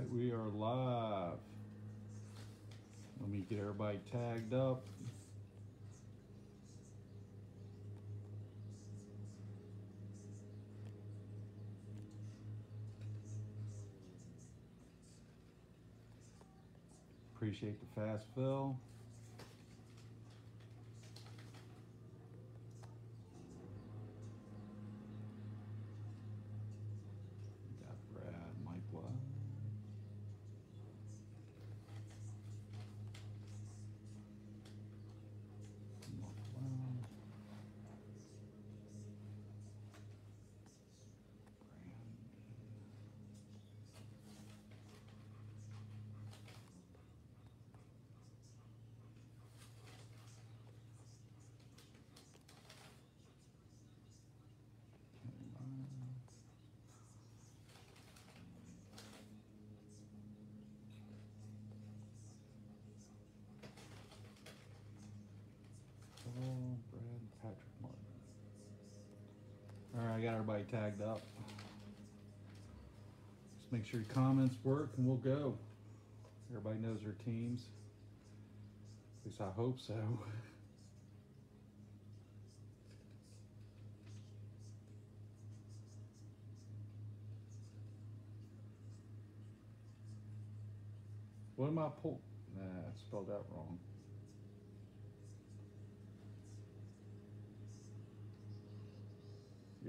right, we are live. Let me get everybody tagged up. Appreciate the fast fill. Got Brad, Mike Wild. Mike Wild. Brandon. Kenny Miles. Oh, Brad, Patrick Martin. All right, I got everybody tagged up. Just make sure your comments work and we'll go. Everybody knows their teams. At least I hope so. What am I pull? Nah, I spelled that wrong.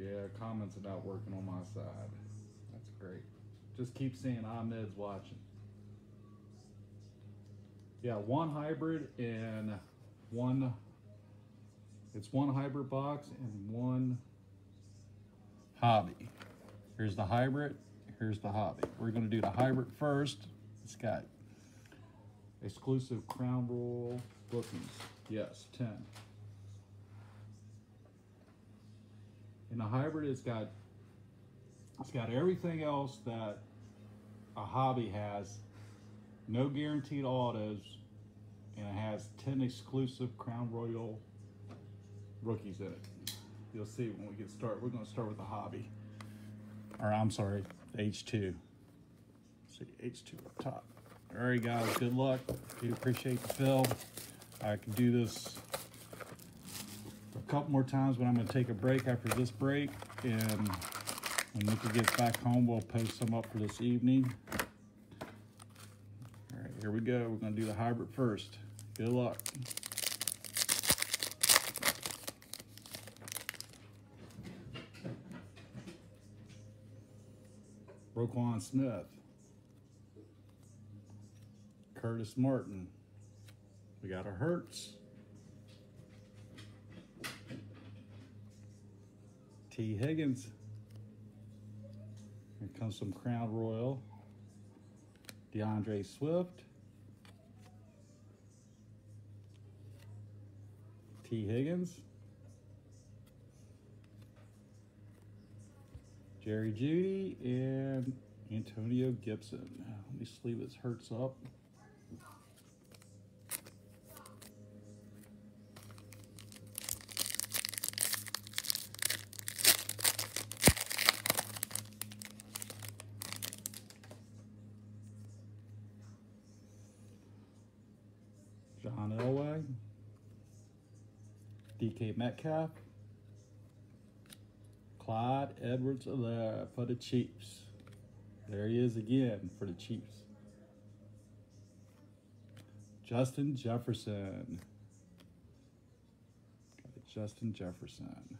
Yeah, comments are not working on my side. That's great. Just keep saying Ahmed's watching. Yeah, one hybrid and one. It's one hybrid box and one hobby. Here's the hybrid. Here's the hobby. We're going to do the hybrid first. It's got exclusive Crown Royal bookings. Yes, 10. In the hybrid, it's got it's got everything else that a hobby has. No guaranteed autos, and it has 10 exclusive Crown Royal rookies in it. You'll see when we get started. We're going to start with the hobby. Or I'm sorry, H2. See H2 up top. All right, guys. Good luck. Do appreciate the fill. I can do this couple more times, but I'm going to take a break after this break. And when Nikki gets back home, we'll post some up for this evening. All right, here we go. We're going to do the hybrid first. Good luck. Roquan Smith. Curtis Martin. We got a Hurts. T. Higgins. Here comes some Crown Royal. DeAndre Swift. T. Higgins. Jerry Jeudy and Antonio Gibson. Let me sleeve his hurts up. DK Metcalf, Clyde Edwards for the Chiefs. There he is again for the Chiefs. Justin Jefferson. Got Justin Jefferson.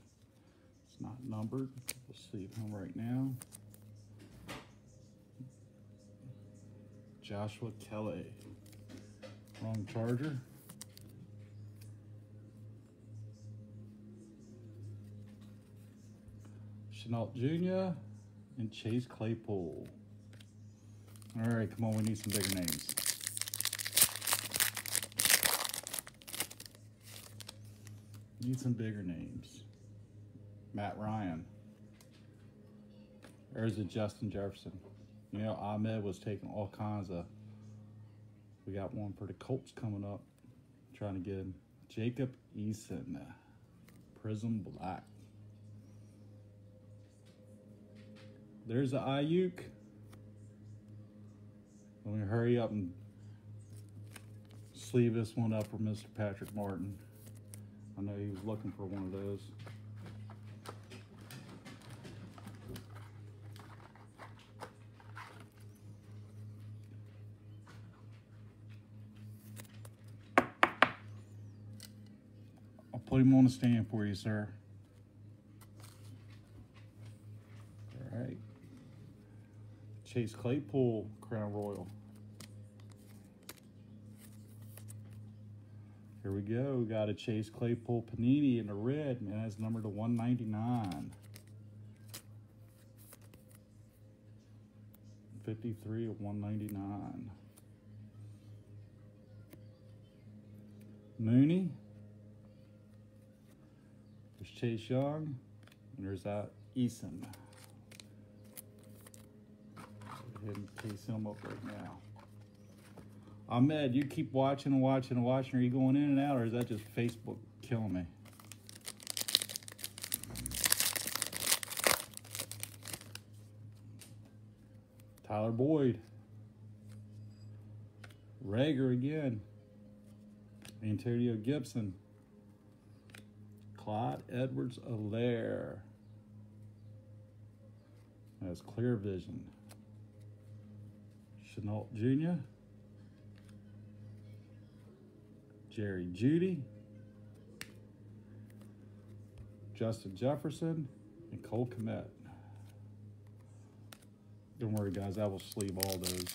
It's not numbered. We'll see him right now. Joshua Kelley. Wrong charger. Shenault Jr. and Chase Claypool. All right, come on, we need some bigger names. Need some bigger names. Matt Ryan. There's a Justin Jefferson. You know, Ahmed was taking all kinds of. We got one for the Colts coming up. trying to get him. Jacob Eason. Prism Black. There's a Aiyuk. Let me hurry up and sleeve this one up for Mr. Patrick Martin. I know he was looking for one of those. I'll put him on the stand for you, sir. All right. Chase Claypool, Crown Royal. Here we go. We got a Chase Claypool Panini in the red. Man, that's number to 199. 53 of 199. Mooney. There's Chase Young. And there's that Eason. Ahead and case him up right now. Ahmed, you keep watching and watching and watching. Are you going in and out, or is that just Facebook killing me? Tyler Boyd. Reagor again. Antonio Gibson. Clyde Edwards Helaire. That's clear vision. Shenault Jr. Jerry Jeudy, Justin Jefferson, and Cole Kmet. Don't worry, guys, I will sleeve all those.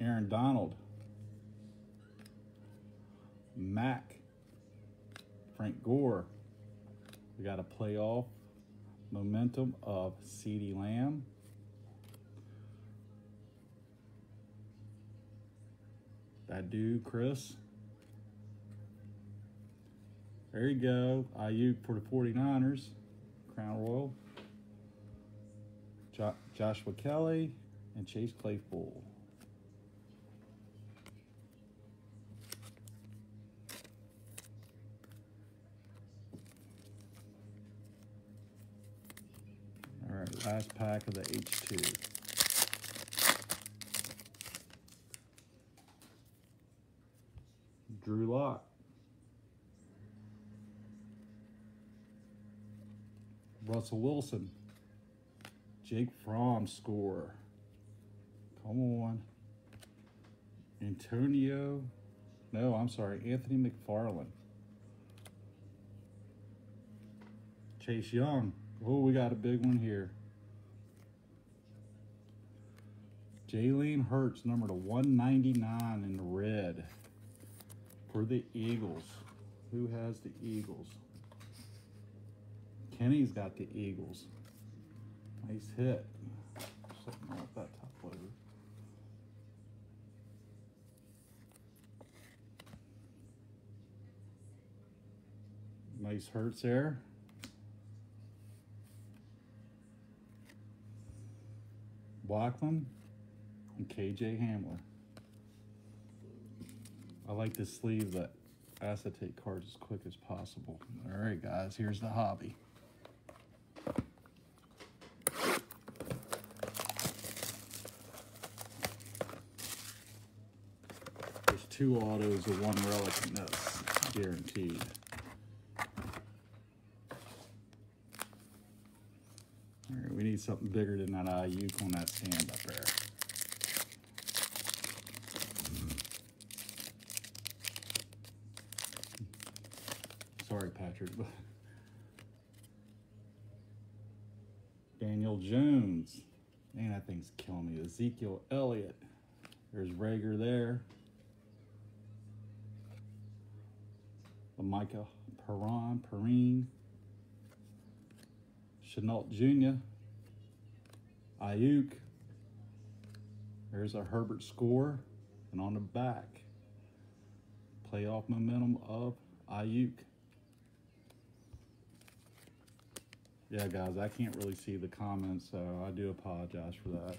Aaron Donald, Mac, Frank Gore. We got a playoff momentum of CeeDee Lamb. That dude, Chris. There you go. Aiyuk for the 49ers. Crown Royal. Jo Joshua Kelley and Chase Claypool. All right, last pack of the H2. Drew Lock. Russell Wilson. Jake Fromm score. Come on. Antonio. No, I'm sorry. Anthony McFarland. Chase Young. Oh, we got a big one here. Jalen Hurts, number to 199 in the red for the Eagles. Who has the Eagles? Kenny's got the Eagles. Nice hit. Something with that top loader. Nice Hurts there. Blackman and KJ Hamler. I like to sleeve the acetate cards as quick as possible. All right, guys, here's the hobby. There's two autos of one relic in this, guaranteed. All right, we need something bigger than that Aiyuk on that stand up there. Sorry, Patrick. but Daniel Jones. Man, that thing's killing me. Ezekiel Elliott. There's Reagor there. Micah Perron, Perrine. Shenault Jr. Aiyuk. There's a Herbert score. And on the back, playoff momentum of Aiyuk. Yeah, guys, I can't really see the comments, so I do apologize for that.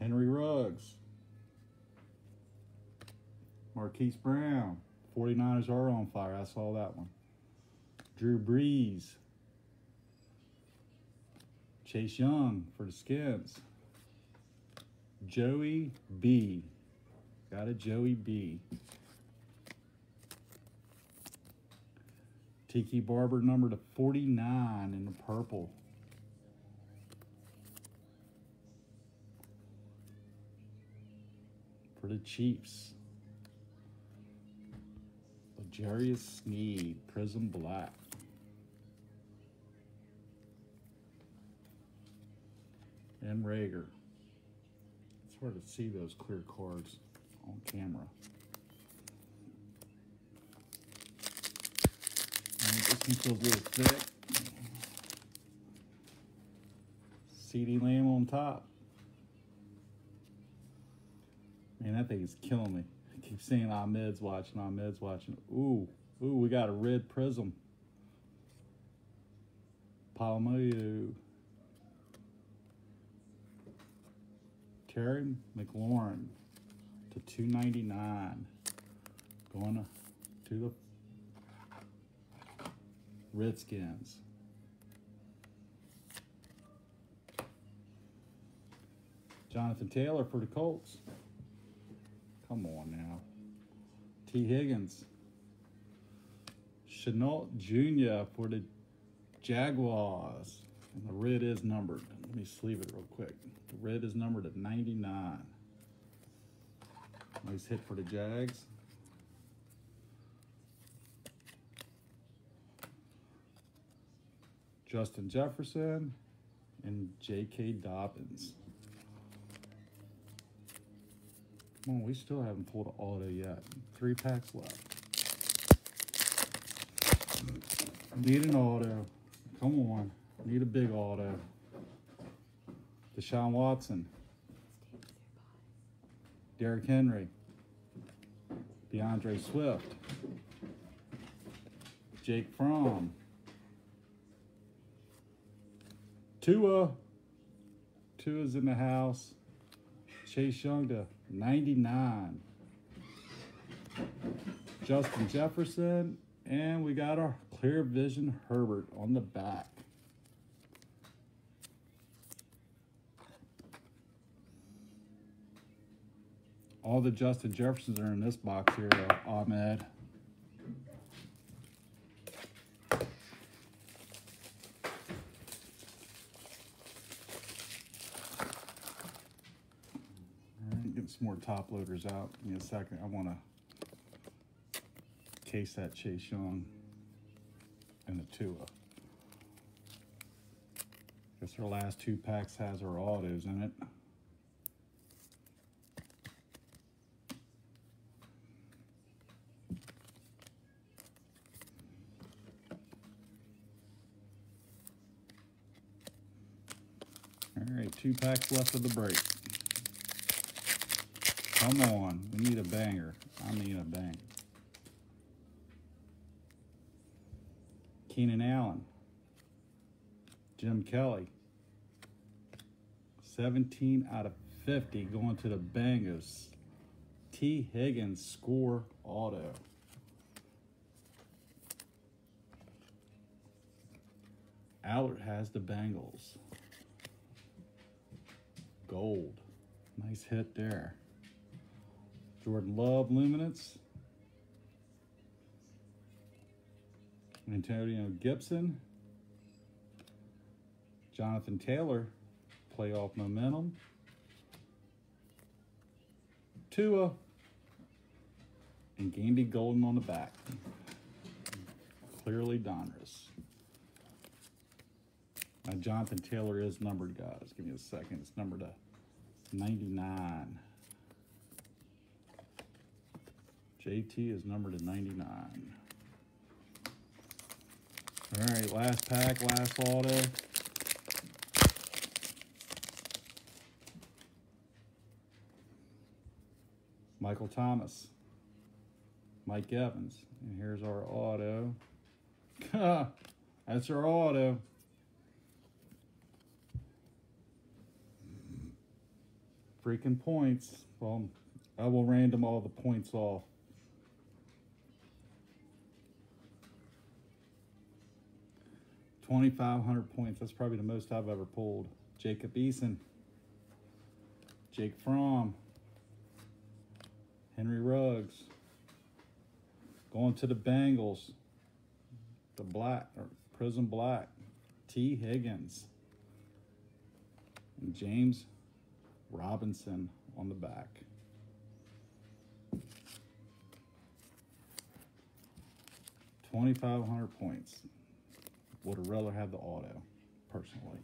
Henry Ruggs. Marquise Brown. 49ers are on fire. I saw that one. Drew Brees. Chase Young for the Skins. Joey B. Got a Joey B. Tiki Barber number to 49 in the purple. For the Chiefs. L'Jarius Sneed, Prism Black. And Reagor. It's hard to see those clear cards on camera. And this one feels a little thick. CeeDee Lamb on top. Man, that thing is killing me. I keep seeing Ahmed's watching, Ahmed's watching. Ooh, ooh, we got a red prism. Palomino. Terry McLaurin to 299. Going to the Redskins. Jonathan Taylor for the Colts. Come on now. T. Higgins. Shenault Jr. for the Jaguars. And the red is numbered. Let me sleeve it real quick. The red is numbered at 99. Nice hit for the Jags. Justin Jefferson and J.K. Dobbins. Come on, we still haven't pulled an auto yet. Three packs left. Need an auto. Come on. Need a big auto. Deshaun Watson. Derrick Henry. DeAndre Swift. Jake Fromm. Tua. Tua's in the house. Chase Young to 99. Justin Jefferson. And we got our Clear Vision Herbert on the back. All the Justin Jeffersons are in this box here, uh, Ahmed. Get some more top loaders out. Give me a second. I want to case that Chase Young and the Tua. Guess our last two packs has our autos in it. All right, two packs left of the break. Come on, we need a banger. I mean a bang. Keenan Allen. Jim Kelly. 17 out of 50 going to the Bengals. T. Higgins score auto. Allard has the Bengals. Gold. Nice hit there. Jordan Love Luminance. Antonio Gibson. Jonathan Taylor, playoff momentum. Tua. And Gandy Golden on the back. Clearly Donruss. Now Jonathan Taylor is numbered, guys. Give me a second. It's numbered to 99. JT is numbered to 99. All right, last pack, last auto. Michael Thomas. Mike Evans. And here's our auto. That's our auto. Freaking points. Well, I will random all the points off. Twenty-five hundred points. That's probably the most I've ever pulled. Jacob Eason. Jake Fromm. Henry Ruggs. Going to the Bengals. The Black or Prism Black. T. Higgins. And James Robinson on the back. Twenty-five hundred points. Would have rather have the auto, personally.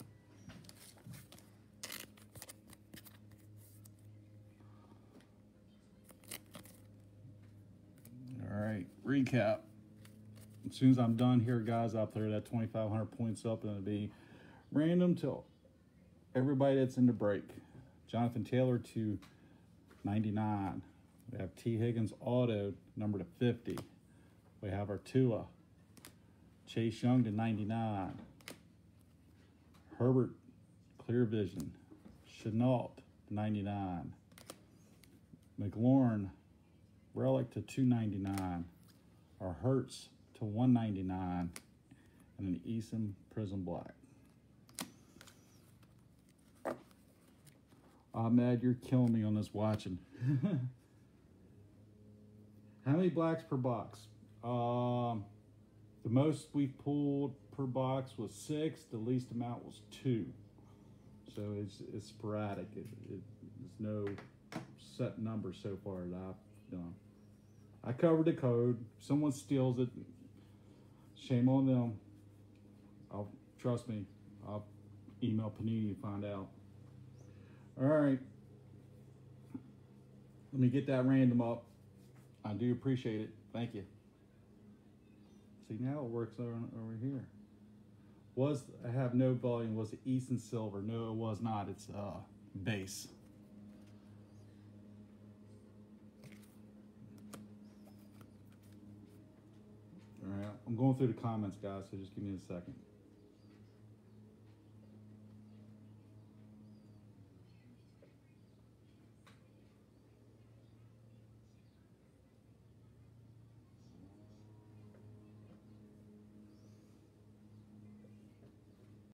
All right, recap. As soon as I'm done here, guys, out there, that 2,500 points up, and it'll be random till everybody that's in the break. Jonathan Taylor to 99. We have T. Higgins auto, number to 50. We have our Tua. Chase Young to 99. Herbert, clear vision. Shenault, 99. McLaurin, Relic to 299. Our Hurts to 199. And an Eason Prism Black. Ahmed, you're killing me on this watching. How many blacks per box? Um, the most we pulled per box was six. The least amount was two. So it's it's sporadic. It, it, there's no set number so far that I've done. I covered the code. Someone steals it, shame on them. I'll trust me. I'll email Panini and find out. All right. Let me get that random up. I do appreciate it. Thank you. See, now it works over, over here. Was, I have no volume. Was it Easton Silver? No, it was not. It's uh, base. All right, I'm going through the comments, guys, so just give me a second.